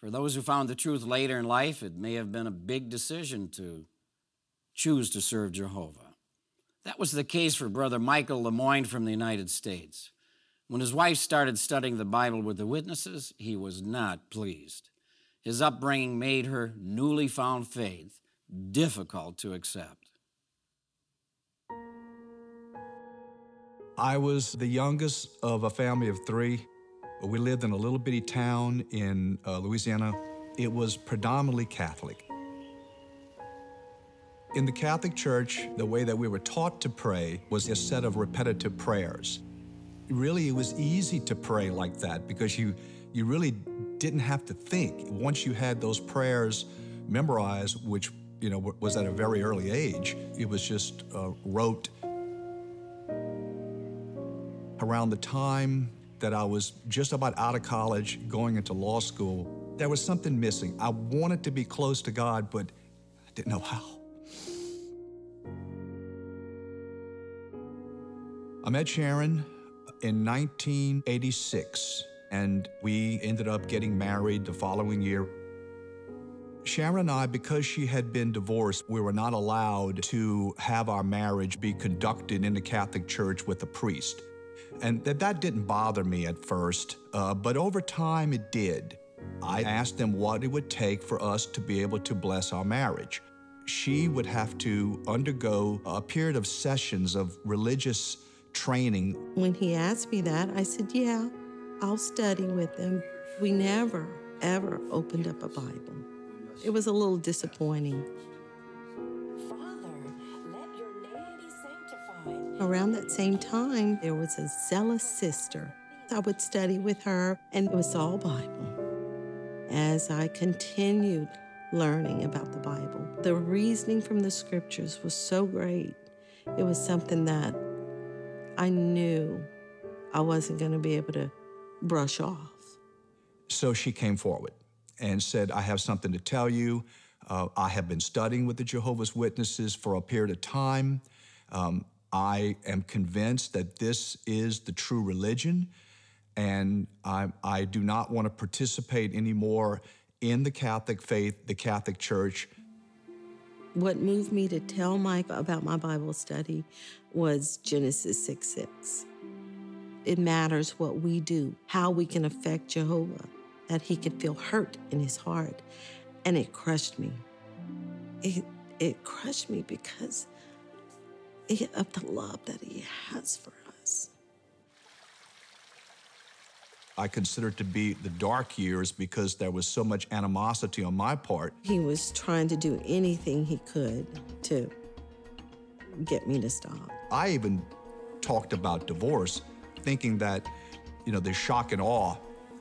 For those who found the truth later in life, it may have been a big decision to choose to serve Jehovah. That was the case for Brother Michael Lemoyne from the United States. When his wife started studying the Bible with the witnesses, he was not pleased. His upbringing made her newly found faith difficult to accept. I was the youngest of a family of three. We lived in a little bitty town in uh, Louisiana. It was predominantly Catholic. In the Catholic Church, the way that we were taught to pray was a set of repetitive prayers. Really, it was easy to pray like that because you, you really didn't have to think. Once you had those prayers memorized, which you know was at a very early age, it was just uh, rote. Around the time that I was just about out of college, going into law school, there was something missing. I wanted to be close to God, but I didn't know how. I met Sharon in 1986, and we ended up getting married the following year. Sharon and I, because she had been divorced, we were not allowed to have our marriage be conducted in the Catholic Church with a priest. And that, that didn't bother me at first, uh, but over time it did. I asked them what it would take for us to be able to bless our marriage. She would have to undergo a period of sessions of religious training. When he asked me that, I said, Yeah, I'll study with him. We never, ever opened up a Bible. It was a little disappointing. Around that same time, there was a zealous sister. I would study with her, and it was all Bible. As I continued learning about the Bible, the reasoning from the scriptures was so great. It was something that I knew I wasn't going to be able to brush off. So she came forward and said, I have something to tell you. Uh, I have been studying with the Jehovah's Witnesses for a period of time. Um, I am convinced that this is the true religion, and I, I do not want to participate anymore in the Catholic faith, the Catholic Church. What moved me to tell Mike about my Bible study was Genesis 6 6. It matters what we do, how we can affect Jehovah, that he could feel hurt in his heart. And it crushed me. It, it crushed me because of the love that he has for us. I consider it to be the dark years because there was so much animosity on my part. He was trying to do anything he could to get me to stop. I even talked about divorce, thinking that, you know, the shock and awe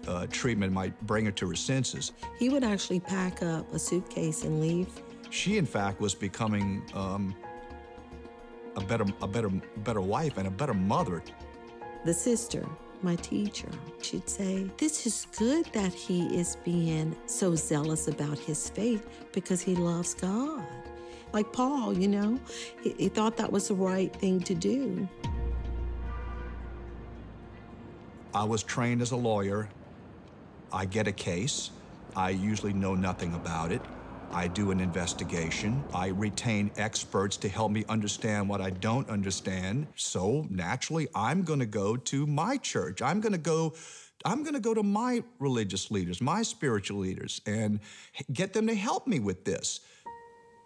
uh, treatment might bring her to her senses. He would actually pack up a suitcase and leave. She, in fact, was becoming um, a better, a better, better wife and a better mother. The sister, my teacher, she'd say, This is good that he is being so zealous about his faith because he loves God. Like Paul, you know, he, he thought that was the right thing to do. I was trained as a lawyer. I get a case. I usually know nothing about it. I do an investigation. I retain experts to help me understand what I don't understand. So naturally, I'm going to go to my church. I'm going to go I'm going to go to my religious leaders, my spiritual leaders and get them to help me with this.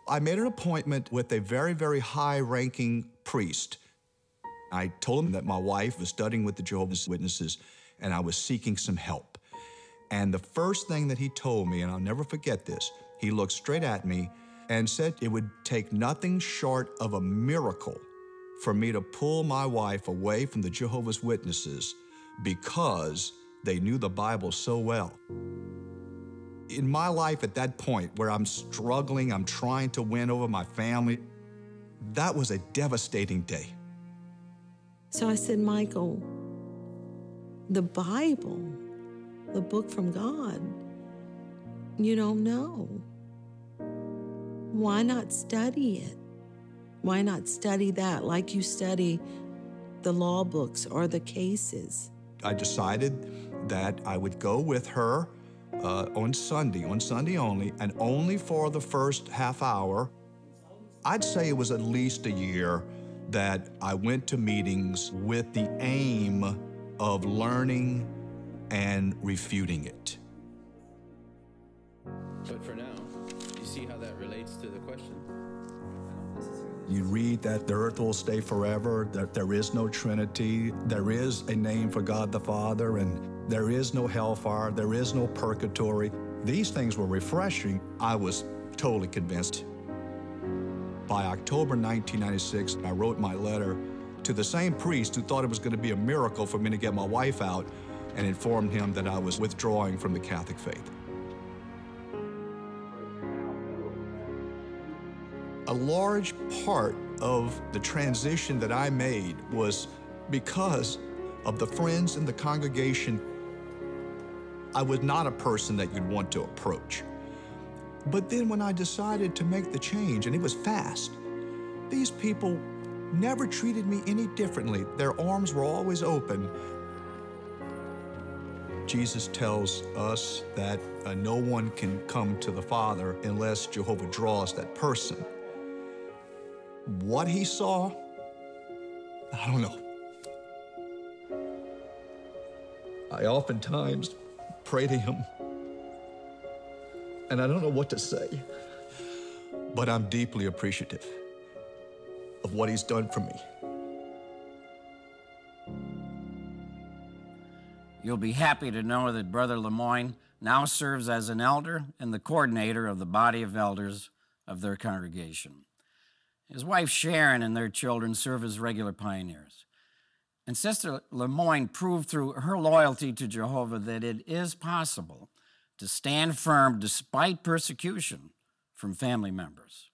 I made an appointment with a very, very high-ranking priest. I told him that my wife was studying with the Jehovah's Witnesses and I was seeking some help. And the first thing that he told me, and I'll never forget this, he looked straight at me and said it would take nothing short of a miracle for me to pull my wife away from the Jehovah's Witnesses because they knew the Bible so well. In my life at that point where I'm struggling, I'm trying to win over my family, that was a devastating day. So I said, Michael, the Bible, the book from God, you don't know. Why not study it? Why not study that like you study the law books or the cases? I decided that I would go with her uh, on Sunday, on Sunday only, and only for the first half hour. I'd say it was at least a year that I went to meetings with the aim of learning and refuting it. But for now, you see how that relates to the question? You read that the earth will stay forever, that there is no Trinity, there is a name for God the Father, and there is no hellfire, there is no purgatory. These things were refreshing. I was totally convinced. By October 1996, I wrote my letter to the same priest who thought it was going to be a miracle for me to get my wife out and informed him that I was withdrawing from the Catholic faith. A large part of the transition that I made was because of the friends in the congregation. I was not a person that you'd want to approach. But then when I decided to make the change, and it was fast, these people never treated me any differently. Their arms were always open. Jesus tells us that uh, no one can come to the Father unless Jehovah draws that person. What he saw, I don't know. I oftentimes pray to him, and I don't know what to say, but I'm deeply appreciative of what he's done for me. You'll be happy to know that Brother Lemoyne now serves as an elder and the coordinator of the body of elders of their congregation. His wife Sharon and their children serve as regular pioneers. And Sister Lemoyne proved through her loyalty to Jehovah that it is possible to stand firm despite persecution from family members.